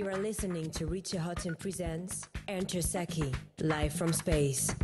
You are listening to Richie Hawtin presents Enter Sake, live from space.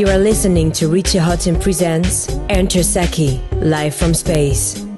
You are listening to Richie Hawtin Presents Enter Sake, live from space.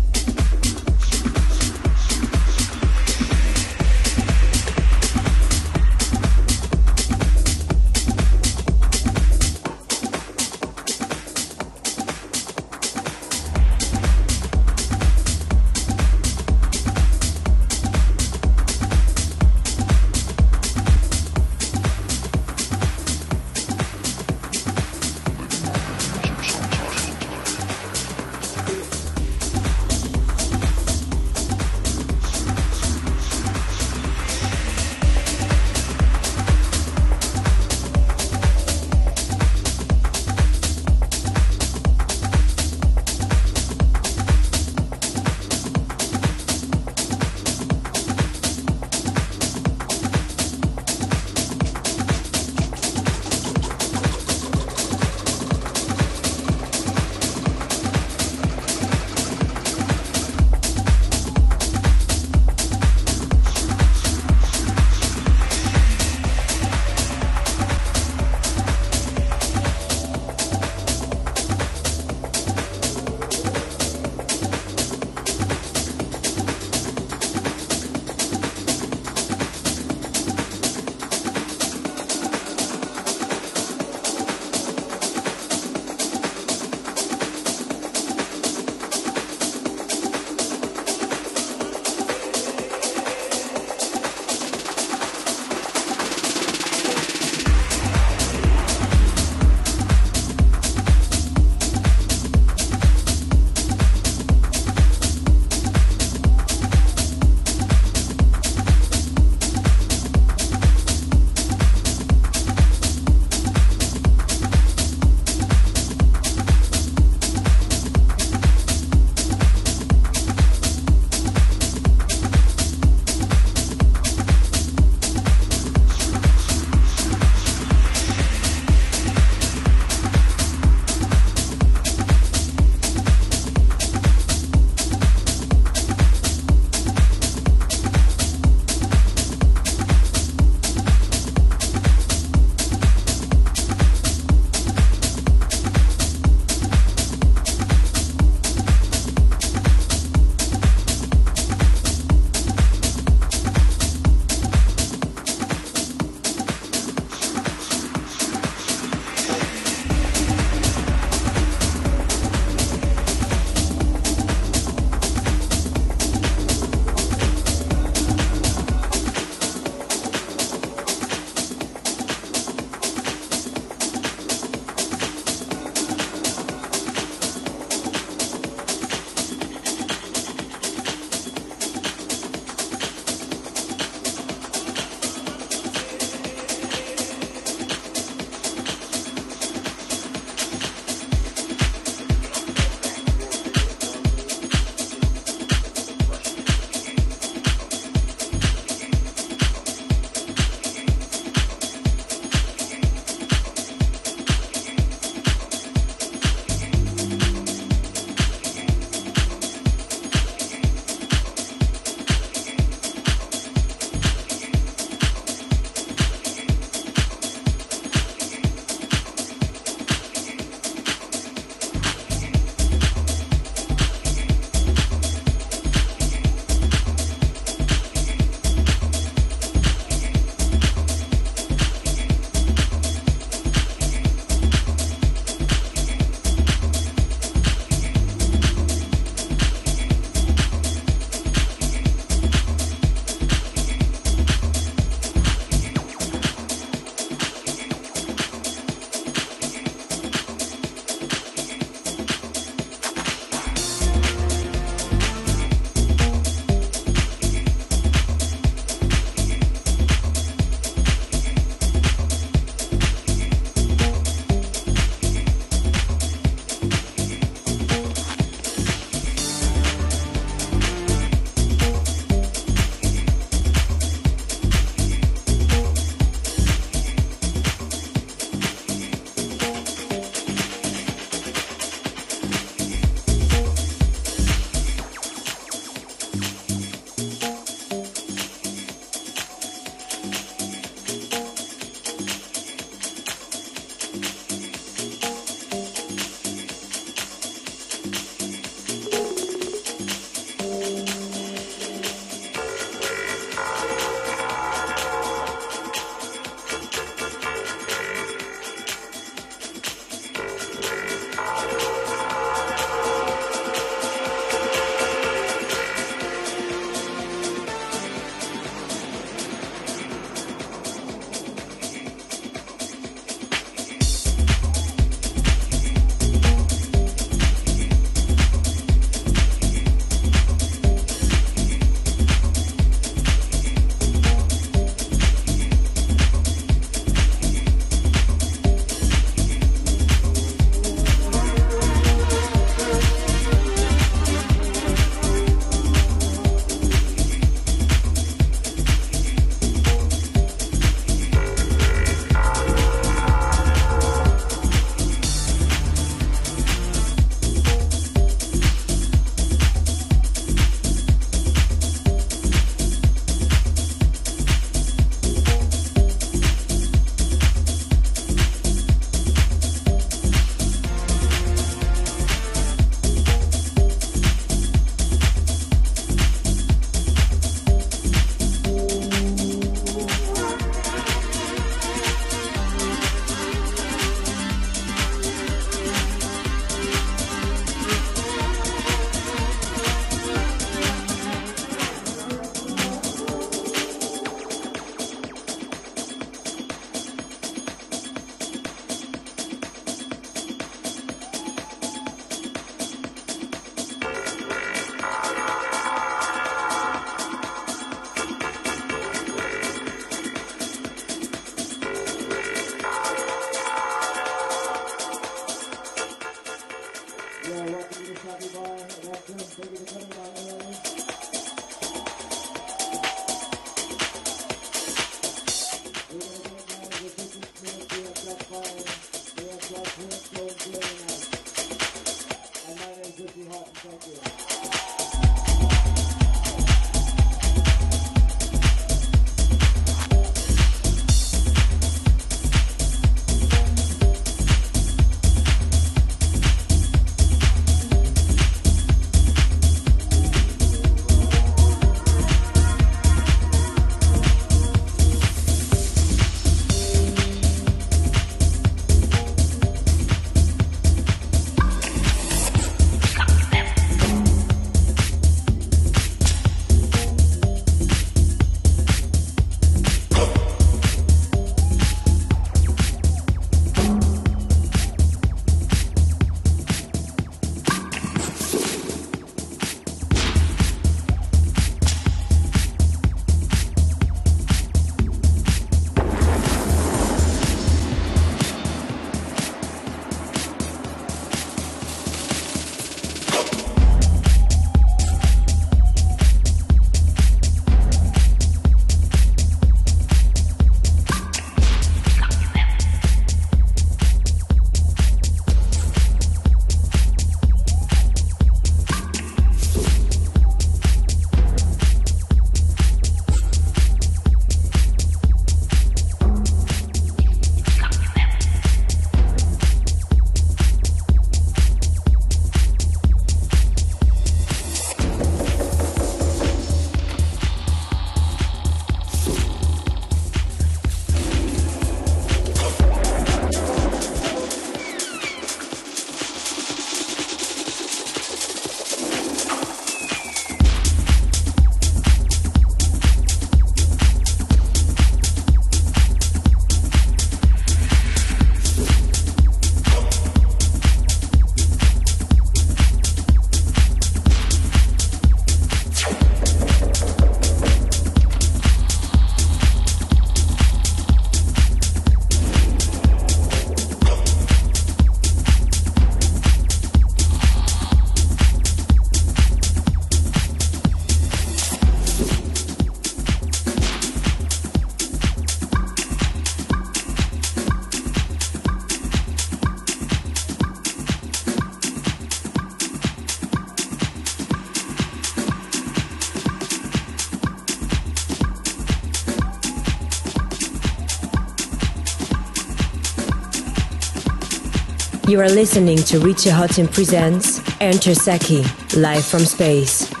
You are listening to Richie Hawtin Presents Enter Sake, live from space.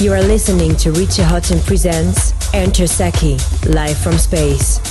You are listening to Richie Hawtin Presents Enter Sake, live from space.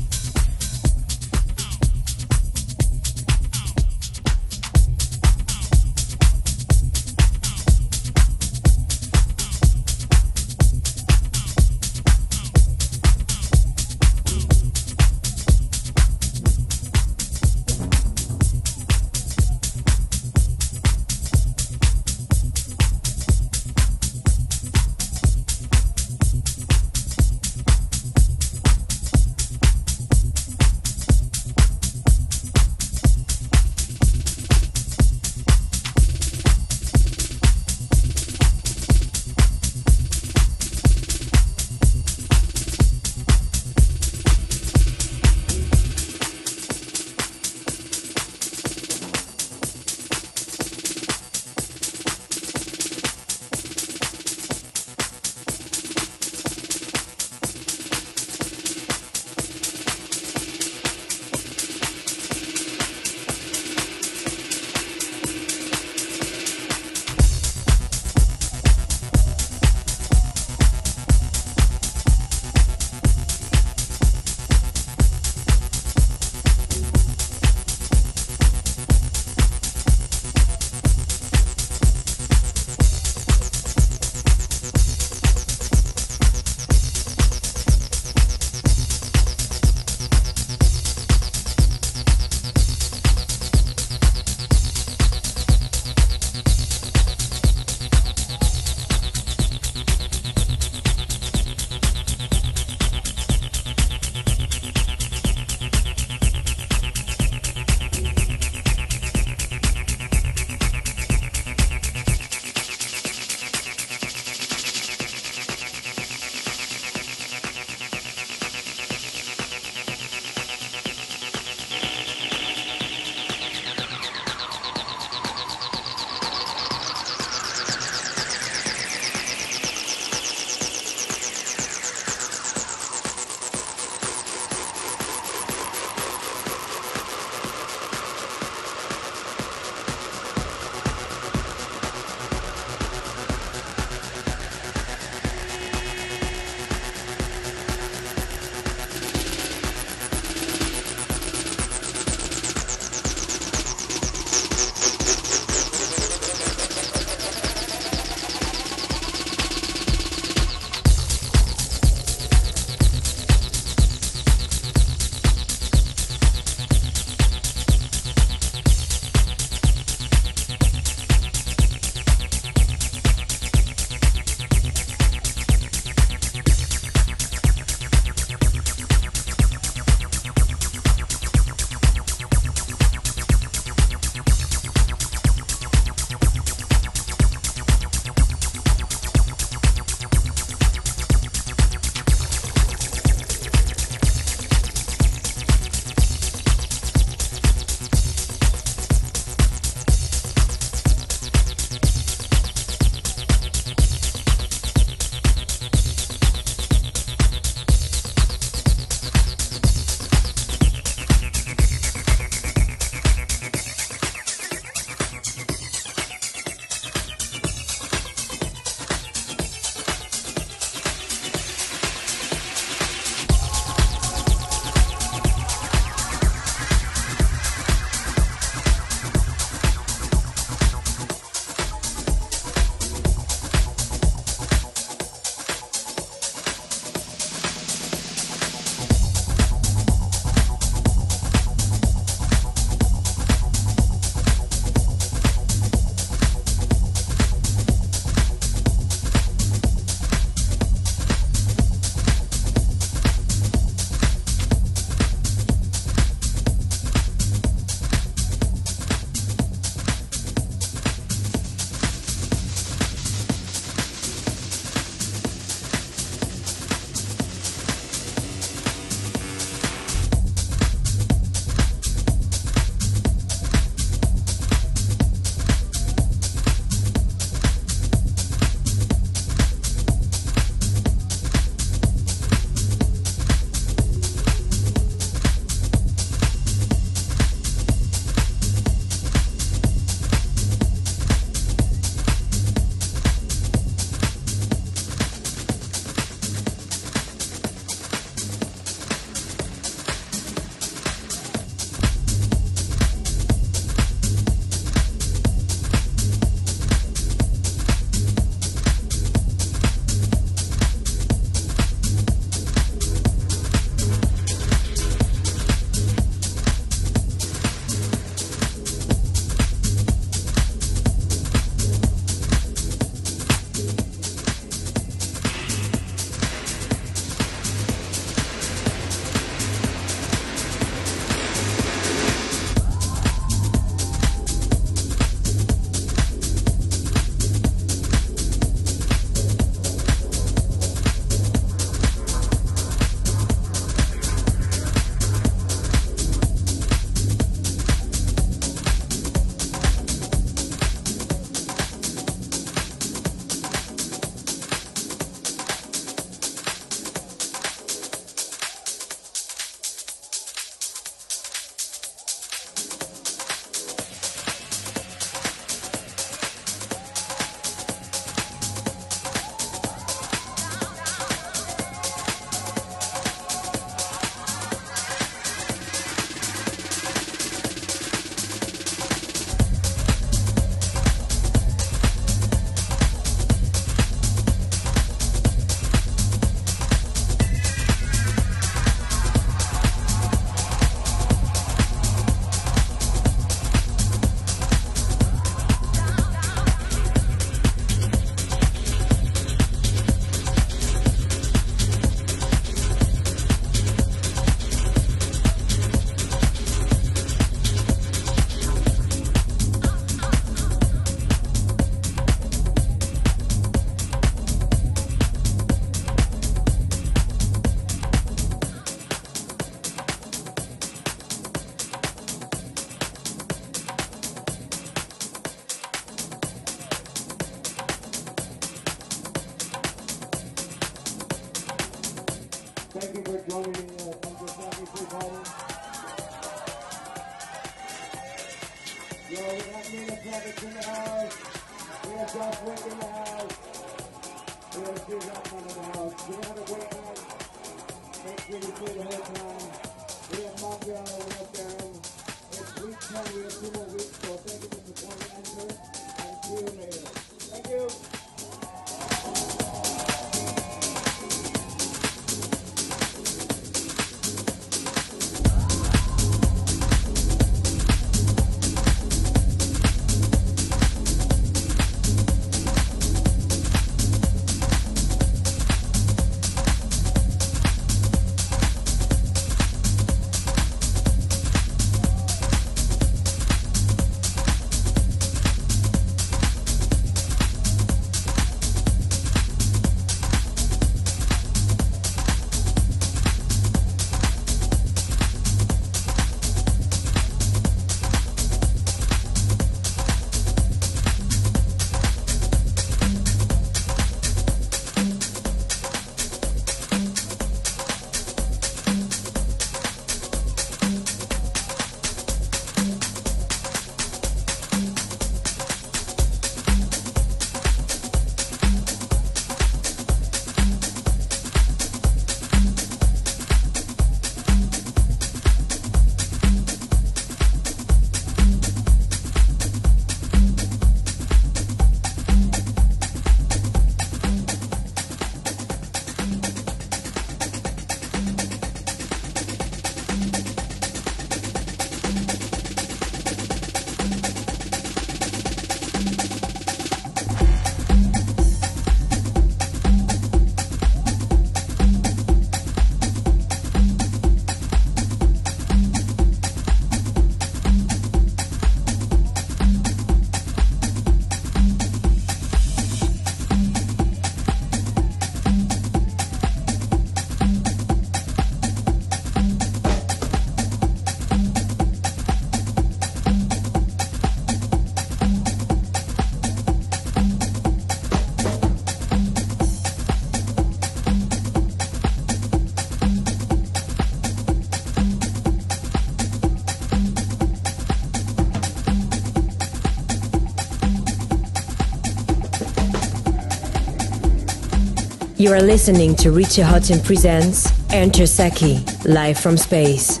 You are listening to Richie Hawtin presents Enter Sake, live from space.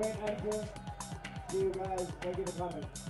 Great night, See you guys. Thank you for coming.